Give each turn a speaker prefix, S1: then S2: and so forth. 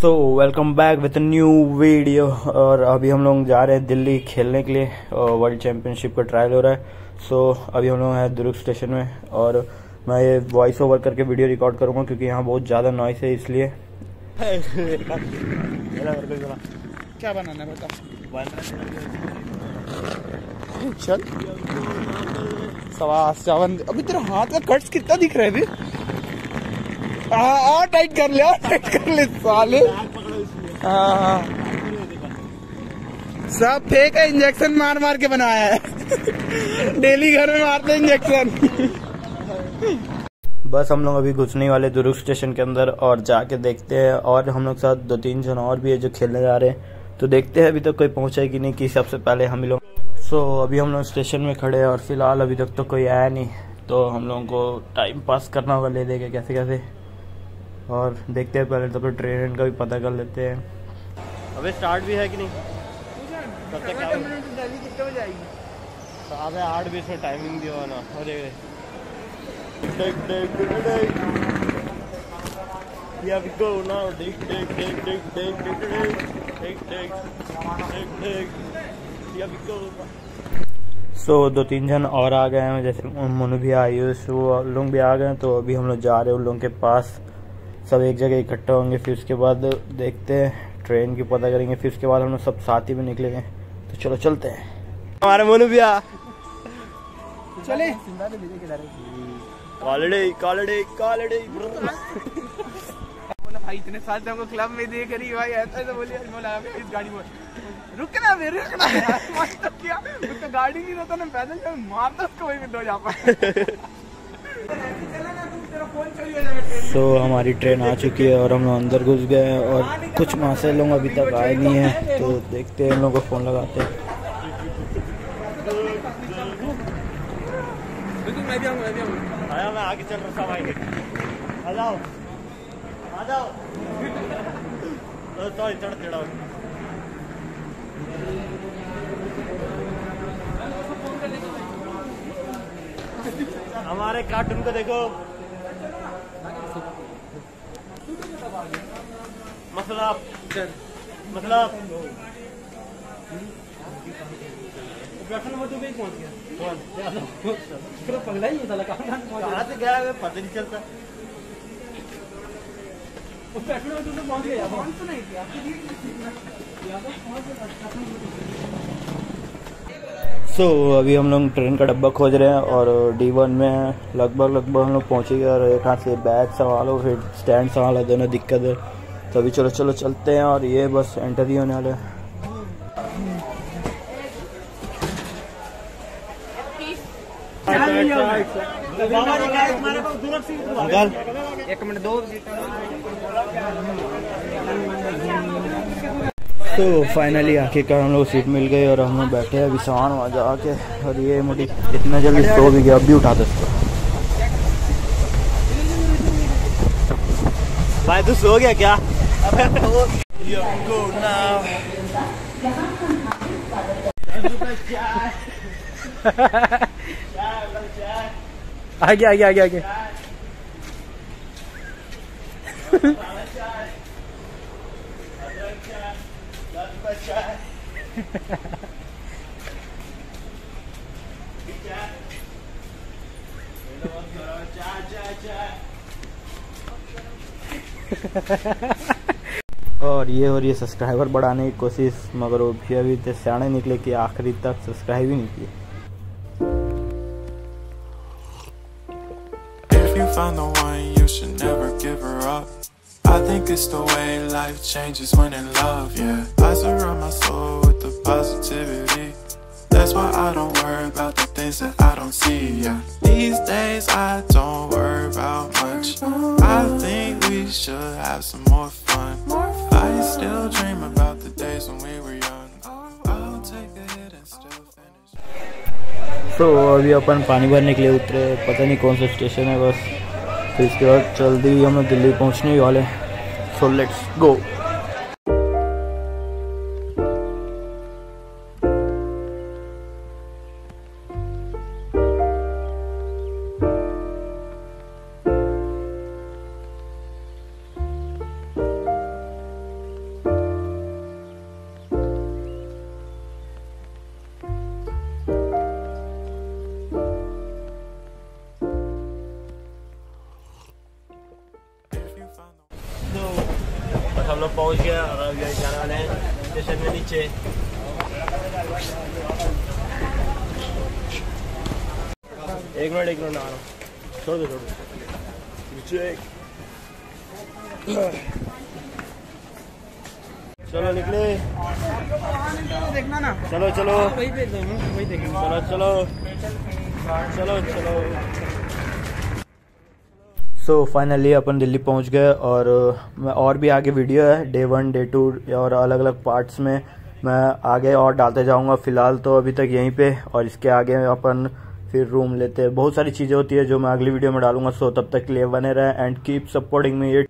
S1: So welcome back with new video और अभी हम लोग जा रहे हैं दिल्ली खेलने के लिए वर्ल्ड चैंपियनशिप का ट्रायल हो रहा है। सो so, अभी हम लोग हैं दुर्ग स्टेशन में और मैं ये वॉइस ओवर करके वीडियो रिकॉर्ड करूँगा क्योंकि यहाँ बहुत ज़्यादा नॉइस है इसलिए।
S2: क्या बनाना है चल। सवा अभी तेरा हाथ का कट्स कितना दिख रहा है आ, टाइट कर ले टाइट कर ले साले। सब फेक है इंजेक्शन मार मार के बनाया है। डेली घर में मारते इंजेक्शन
S1: बस हम लोग अभी घुसने वाले दुर्ग स्टेशन के अंदर और जाके देखते हैं और हम लोग साथ दो तीन जन और भी है जो खेलने जा रहे हैं। तो देखते हैं अभी तक तो कोई पहुँचा कि नहीं कि सबसे पहले हम लोग सो so, अभी हम लोग स्टेशन में खड़े हैं और फ़िलहाल अभी तक तो कोई आया नहीं तो हम लोगों को टाइम पास करना होगा ले देके कैसे कैसे और देखते हैं पहले तो फिर ट्रेन का भी पता कर लेते हैं अबे स्टार्ट भी है कि नहीं तब तक क्या
S2: कितने
S1: अबे आठ बीस में टाइमिंग दिया ना. सो so, दो तीन जन और आ गए हैं जैसे मनु भी आयुष वो लोग भी आ गए हैं तो अभी हम लोग जा रहे हैं उन लोगों के पास। सब एक जगह इकट्ठा होंगे फिर उसके बाद देखते हैं ट्रेन की पता करेंगे फिर उसके बाद हम लोग सब साथ ही में निकलेंगे तो चलो चलते हैं। हमारे मोनू भैया।
S2: चले।
S1: कालडे कालडे कालडे।
S2: भाई इतने साल से हमको क्लब में देख रही भाई ऐसा ऐसा बोलिए इस गाड़ी में रुकना बे रुकना तो किया। उसका गाड़ी नहीं रहता ना पैदल चल मारता उसको वहीं दो जा
S1: तो हमारी ट्रेन आ चुकी है और हम लोग अंदर घुस गए हैं और कुछ वहाँ से लोग अभी तक आए नहीं हैं तो देखते हैं इन लोगों को फ़ोन लगाते हैं।
S2: मैं भी आऊँगा मैं भी आऊँगा।
S1: आया मैं आगे चल रहा आ जाओ। तो हमारे कार्टून को देखो। मतलब मतलब।
S2: पहुँच गया पगला ही?
S1: गया पता नहीं चलता
S2: उस पेट्रोल में तो पहुँच गया पहुँच तो नहीं किया
S1: सो so, अभी हम लोग ट्रेन का डब्बा खोज रहे हैं और डी वन में लगभग लगभग हम लोग पहुँचे गए और एक हाथ से बैग संभालो फिर स्टैंड संभालो दोनों दिक्कत है। तो अभी चलो चलो चलते हैं और ये बस एंटर ही होने वाला हैं। अंकल
S2: एक मिनट दो
S1: तो फाइनली आखिरकार हम लोग सीट मिल गई और हम लोग बैठे हैं अभी सामान वहाँ जाके। और ये मुझे इतना जल्दी सो भी गया अब भी उठा दो इसको भाई तू सो गया क्या?
S2: आगे आगे आगे आगे।
S1: और ये और ये सब्सक्राइबर बढ़ाने की कोशिश, मगर वो भी अभी तो सियाने निकले कि आखिरी तक सब्सक्राइब ही नहीं किए।
S3: If you find the one, you should never give her up. I think it's the way life changes when in love, yeah. I surround my soul with the positivity. That's why I don't worry about the things that I don't see, yeah. These days I don't worry about much. I think we should have some more fun. I still dream about the days when we were young. I'll take a hit and still finish.
S1: तो अभी अपन पानी भरने के लिए उतरे पता नहीं कौन सा स्टेशन है बस फिर इसके बाद जल्दी हम दिल्ली पहुँचने ही। वाले सो लेट्स गो बस हम लोग पहुँच गए और अब जाने वाले हैं स्टेशन में नीचे एक मिनट एक मिनट आ रहा हूँ छोड़ दो छोड़ दो चलो निकले
S2: देखना ना
S1: चलो चलो
S2: वही
S1: चलो चलो चलो चलो सो फाइनली अपन दिल्ली पहुँच गए और मैं और भी आगे वीडियो है डे वन डे टू और अलग अलग पार्ट्स में मैं आगे और डालते जाऊँगा। फ़िलहाल तो अभी तक यहीं पे, और इसके आगे अपन फिर रूम लेते हैं। बहुत सारी चीज़ें होती है जो मैं अगली वीडियो में डालूँगा। सो तब तक के लिए बने रहें and keep supporting me it